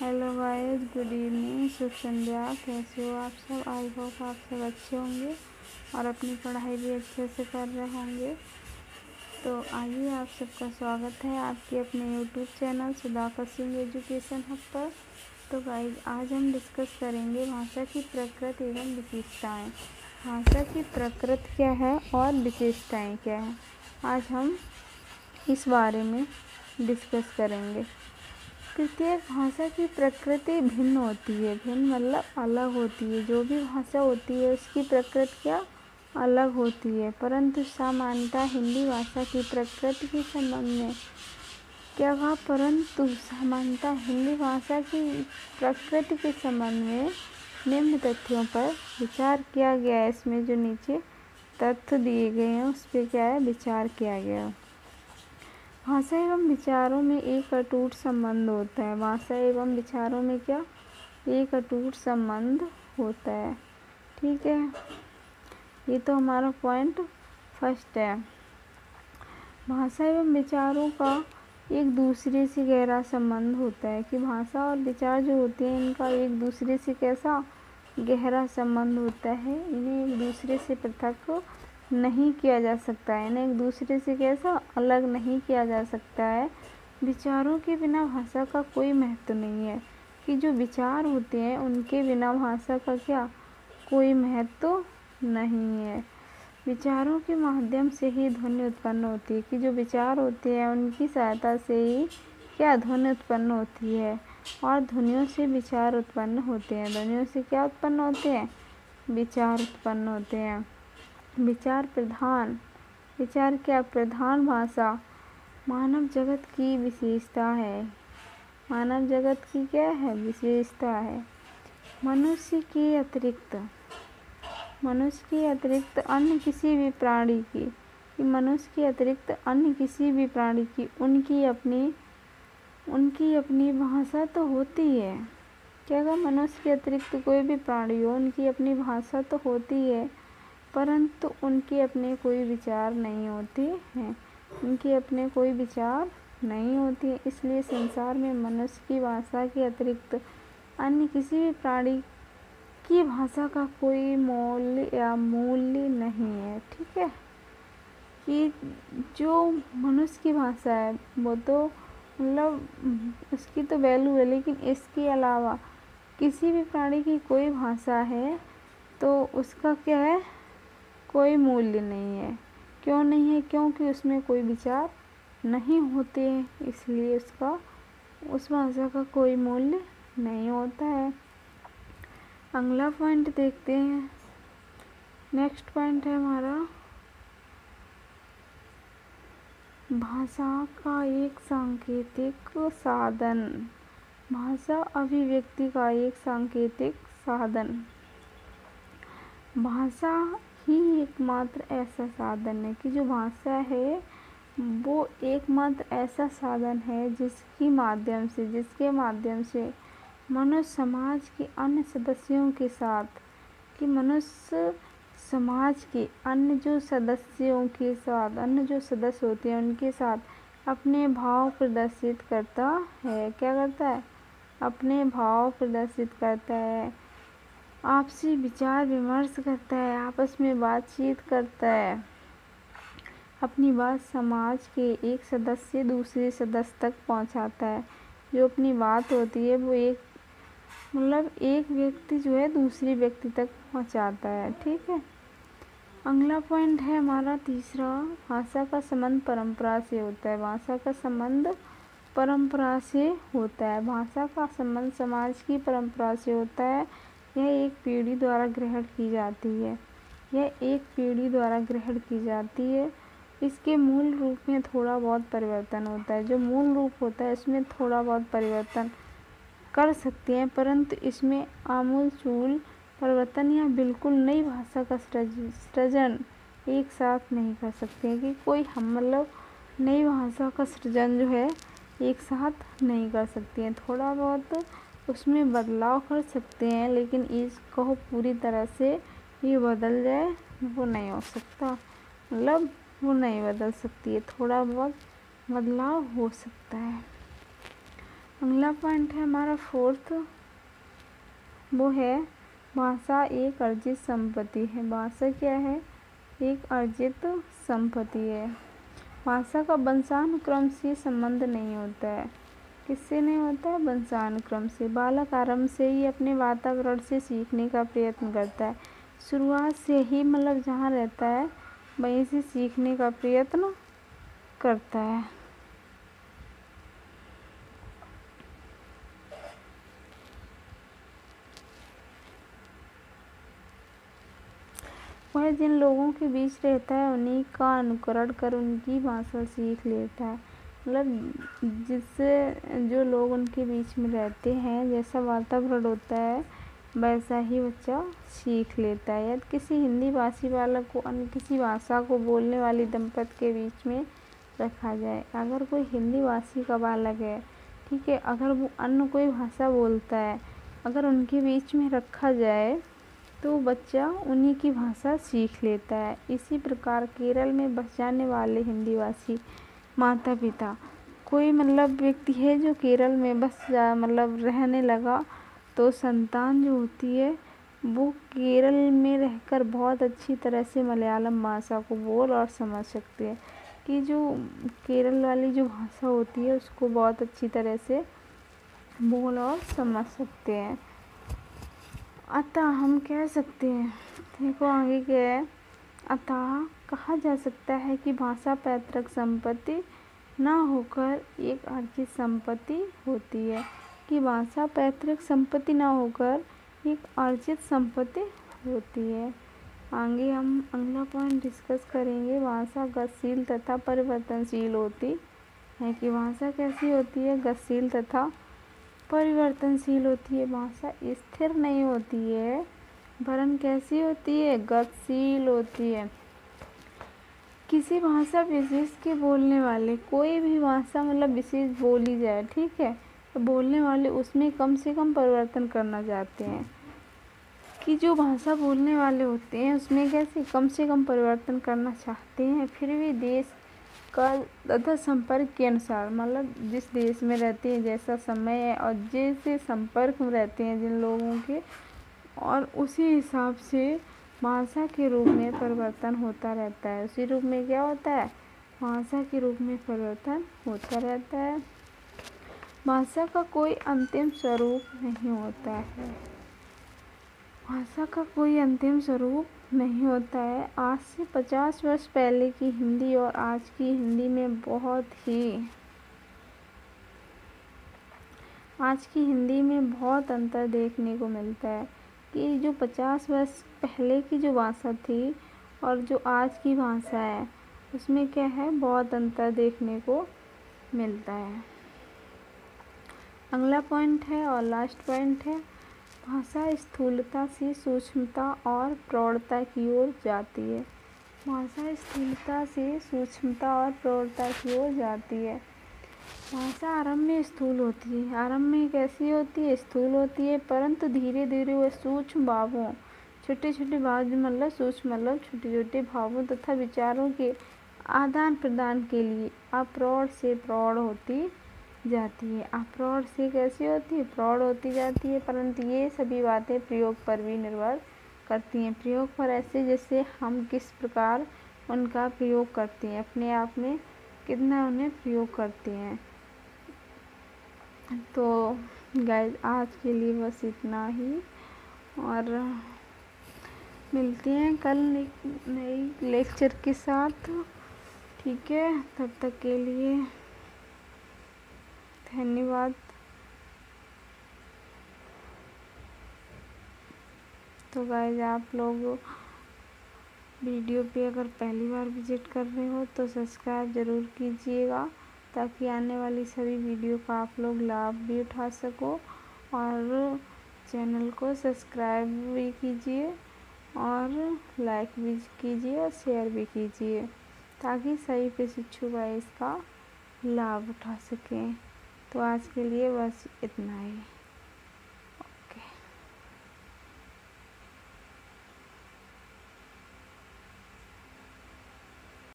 Hello guys good evening शुभ संध्या कैसे हो आप सब? आई होप आप सब अच्छे होंगे और अपनी पढ़ाई भी अच्छे से कर रहे होंगे। तो आइए आप सबका स्वागत है आपके अपने YouTube channel Sudhakar Singh education hub पर। तो गाइस आज हम डिस्कस करेंगे भाषा की प्रकृति एवं विशेषताएँ। भाषा की प्रकृति क्या है और विशेषताएँ क्या है? आज हम इस बारे में डिस्कस करेंगे। प्रत्येक भाषा की प्रकृति भिन्न होती है, भिन्न मतलब अलग होती है। जो भी भाषा होती है, उसकी प्रकृति क्या अलग होती है। परंतु सामान्यतः हिंदी भाषा की प्रकृति के संबंध में क्या कहा? परंतु सामान्यतः हिंदी भाषा की प्रकृति के संबंध में निम्न तथ्यों पर विचार किया गया है। इसमें जो नीचे तथ्य दिए गए हैं, उस पर क्या है? विचार किया गया। भाषा एवं विचारों में एक अटूट संबंध होता है। भाषा एवं विचारों में क्या? एक अटूट संबंध होता है। ठीक है? ये तो हमारा पॉइंट फ़र्स्ट है। भाषा एवं विचारों का एक दूसरे से गहरा संबंध होता है कि भाषा और विचार जो होते हैं, इनका एक दूसरे से कैसा गहरा संबंध होता है? इन्हें एक दूसरे से पृथक नहीं किया जा सकता है। इन्हें एक दूसरे से कैसा अलग नहीं किया जा सकता है। विचारों के बिना भाषा का कोई महत्व नहीं है। कि जो विचार होते हैं, उनके बिना भाषा का क्या कोई महत्व नहीं है। विचारों के माध्यम से ही ध्वनि उत्पन्न होती है। कि जो विचार होते हैं, उनकी सहायता से ही क्या ध्वनि उत्पन्न होती है। और ध्वनियों से विचार उत्पन्न होते हैं। ध्वनियों से क्या उत्पन्न होते हैं? विचार उत्पन्न होते हैं। विचार प्रधान, विचार क्या प्रधान भाषा? मानव जगत की विशेषता है। मानव जगत की क्या है? विशेषता है। मनुष्य के अतिरिक्त, मनुष्य के अतिरिक्त अन्य किसी भी प्राणी की, कि मनुष्य के अतिरिक्त अन्य किसी भी प्राणी की उनकी अपनी उनकी अपनी भाषा तो होती है। क्या अगर मनुष्य के अतिरिक्त कोई भी प्राणी हो, उनकी अपनी भाषा तो होती है। परंतु उनके अपने कोई विचार नहीं होते हैं। उनके अपने कोई विचार नहीं होते है। इसलिए संसार में मनुष्य की भाषा के अतिरिक्त अन्य किसी भी प्राणी की भाषा का कोई मूल्य या मूल्य नहीं है, ठीक है? कि जो मनुष्य की भाषा है, वो तो मतलब उसकी तो वैल्यू है, लेकिन इसके अलावा किसी भी प्राणी की कोई भाषा है तो उसका क्या है? कोई मूल्य नहीं है। क्यों नहीं है? क्योंकि उसमें कोई विचार नहीं होते, इसलिए उसका, उस भाषा का कोई मूल्य नहीं होता है। अगला पॉइंट देखते हैं। नेक्स्ट पॉइंट है हमारा। भाषा का एक सांकेतिक साधन। भाषा अभिव्यक्ति का एक सांकेतिक साधन। भाषा ही एकमात्र ऐसा साधन है कि जो भाषा है, वो एकमात्र ऐसा साधन है जिसकी माध्यम से, जिसके माध्यम से मनुष्य समाज के अन्य सदस्यों के साथ, कि मनुष्य समाज के अन्य जो सदस्यों के साथ, अन्य जो सदस्य होते हैं, उनके साथ अपने भाव प्रदर्शित करता है। क्या करता है? अपने भाव प्रदर्शित करता है। आपसी विचार विमर्श करता है, आपस में बातचीत करता है। अपनी बात समाज के एक सदस्य दूसरे सदस्य तक पहुंचाता है। जो अपनी बात होती है, वो एक मतलब एक व्यक्ति जो है, दूसरे व्यक्ति तक पहुंचाता है, ठीक है? अगला पॉइंट है हमारा तीसरा। भाषा का संबंध परंपरा से होता है। भाषा का संबंध परंपरा से होता है। भाषा का संबंध समाज की परंपरा से होता है। यह एक पीढ़ी द्वारा ग्रहण की जाती है। यह एक पीढ़ी द्वारा ग्रहण की जाती है। इसके मूल रूप में थोड़ा बहुत परिवर्तन होता है। जो मूल रूप होता है, इसमें थोड़ा बहुत परिवर्तन कर सकते हैं, परंतु इसमें आमूल, चूल परिवर्तन या बिल्कुल नई भाषा का सृजन एक साथ नहीं कर सकते हैं कि कोई हम मतलब नई भाषा का सृजन जो है, एक साथ नहीं कर सकते हैं। थोड़ा बहुत उसमें बदलाव कर सकते हैं, लेकिन इसको पूरी तरह से ये बदल जाए, वो नहीं हो सकता। मतलब वो नहीं बदल सकती है, थोड़ा बहुत बदलाव हो सकता है। अगला पॉइंट है हमारा फोर्थ। वो है, भाषा एक अर्जित संपत्ति है। भाषा क्या है? एक अर्जित संपत्ति है। भाषा का वंशानुक्रम से संबंध नहीं होता है। किससे नहीं होता है वंशानुक्रम से, बालक आरंभ से ही अपने वातावरण से सीखने का प्रयत्न करता है। शुरुआत से ही मतलब जहाँ रहता है, वहीं से सीखने का प्रयत्न करता है। वह जिन लोगों के बीच रहता है, उन्हीं का अनुकरण कर उनकी भाषा सीख लेता है। मतलब जिससे जो लोग उनके बीच में रहते हैं, जैसा वातावरण होता है, वैसा ही बच्चा सीख लेता है। यदि किसी हिंदी भाषी बालक को अन्य किसी भाषा को बोलने वाली दंपत के बीच में रखा जाए, अगर कोई हिंदी भाषी का बालक है, ठीक है, अगर वो अन्य कोई भाषा बोलता है, अगर उनके बीच में रखा जाए तो बच्चा उन्हीं की भाषा सीख लेता है। इसी प्रकार केरल में बस जाने वाले हिंदी भाषी माता पिता कोई मतलब व्यक्ति है जो केरल में बस मतलब रहने लगा तो संतान जो होती है, वो केरल में रहकर बहुत अच्छी तरह से मलयालम भाषा को बोल और समझ सकते हैं। कि जो केरल वाली जो भाषा होती है, उसको बहुत अच्छी तरह से बोल और समझ सकते हैं। अतः हम कह सकते हैं, देखो आगे क्या है। अतः कहा जा सकता है कि भाषा पैतृक संपत्ति ना होकर एक अर्जित संपत्ति होती है। कि भाषा पैतृक संपत्ति ना होकर एक अर्जित संपत्ति होती है। आगे हम अगला पॉइंट डिस्कस करेंगे, भाषा गतिशील तथा परिवर्तनशील होती है कि भाषा कैसी होती है? गतिशील तथा परिवर्तनशील होती है। भाषा स्थिर नहीं होती है वरन कैसी होती है? गतिशील होती है। किसी भाषा विशेष के बोलने वाले, कोई भी भाषा मतलब विशेष बोली जाए, ठीक है? तो बोलने वाले उसमें कम से कम परिवर्तन करना चाहते हैं। कि जो भाषा बोलने वाले होते हैं, उसमें कैसे कम से कम परिवर्तन करना चाहते हैं? फिर भी देश का तथा संपर्क के अनुसार मतलब जिस देश में रहते हैं, जैसा समय है और जैसे संपर्क में रहते हैं जिन लोगों के, और उसी हिसाब से भाषा के रूप में परिवर्तन होता रहता है। उसी रूप में क्या होता है? मांसा के रूप में परिवर्तन होता रहता है। भाषा का कोई अंतिम स्वरूप नहीं होता है। भाषा का कोई अंतिम स्वरूप नहीं होता है। आज से पचास वर्ष पहले की हिंदी और आज की हिंदी में बहुत ही, आज की हिंदी में बहुत अंतर देखने को मिलता है। कि जो पचास वर्ष पहले की जो भाषा थी और जो आज की भाषा है, उसमें क्या है? बहुत अंतर देखने को मिलता है। अगला पॉइंट है और लास्ट पॉइंट है। भाषा स्थूलता से सूक्ष्मता और प्रौढ़ता की ओर जाती है। भाषा स्थूलता से सूक्ष्मता और प्रौढ़ता की ओर जाती है। भाषा आरंभ में स्थूल होती है। आरंभ में कैसी होती है, स्थूल होती है, परंतु धीरे धीरे वह सूक्ष्म भावों छोटे छोटे भाव मतलब सूक्ष्म मतलब छोटे छोटे भावों तथा विचारों के आदान प्रदान के लिए अप्रौढ़ से प्रौढ़ होती जाती है। अप्रौढ़ से कैसी होती है? प्रौढ़ होती जाती है, परंतु ये सभी बातें प्रयोग पर भी निर्भर करती हैं। प्रयोग पर ऐसे जैसे हम किस प्रकार उनका प्रयोग करते हैं, अपने आप में कितना उन्हें प्रयोग करते हैं। तो गाइज़ आज के लिए बस इतना ही और मिलते हैं कल नई लेक्चर के साथ। ठीक है, तब तक के लिए धन्यवाद। तो गाइज़ आप लोग वीडियो पे अगर पहली बार विज़िट कर रहे हो तो सब्सक्राइब ज़रूर कीजिएगा, ताकि आने वाली सभी वीडियो का आप लोग लाभ भी उठा सको। और चैनल को सब्सक्राइब भी कीजिए और लाइक भी कीजिए और शेयर भी कीजिए, ताकि सही प्रशिक्षु भाई इसका लाभ उठा सकें। तो आज के लिए बस इतना ही।